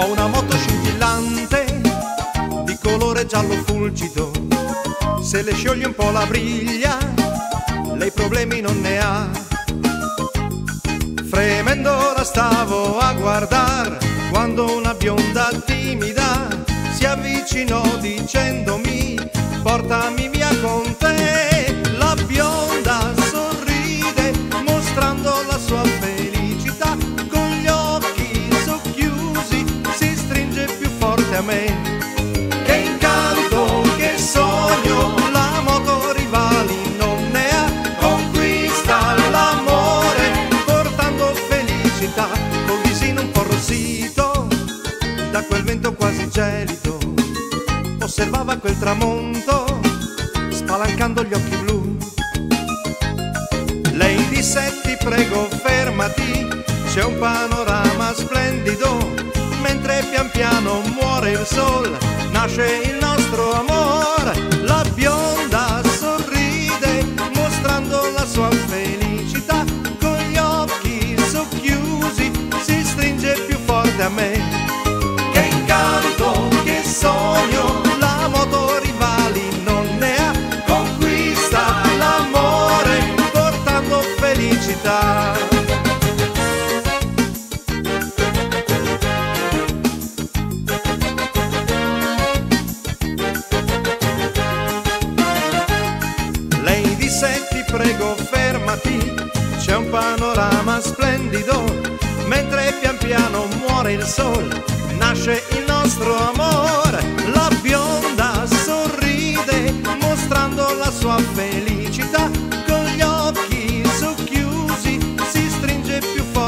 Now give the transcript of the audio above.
Ho una moto scintillante di colore giallo fulgido. Se le scioglie un po' la briglia, lei problemi non ne ha. Fremendo la stavo a guardar quando una bionda timida si avvicinò dicendo a me. Che incanto, che sogno, la moto rivali non ne ha, conquista l'amore portando felicità. Col visino un po' rossito da quel vento quasi gelido. Osservava quel tramonto spalancando gli occhi blu. Lei disse ti prego fermati. C'è un panorama splendido pian piano muore il sol nasce il prego fermati, c'è un panorama splendido, mentre pian piano muore il sole, nasce il nostro amore, la bionda sorride mostrando la sua felicità, con gli occhi socchiusi si stringe più forte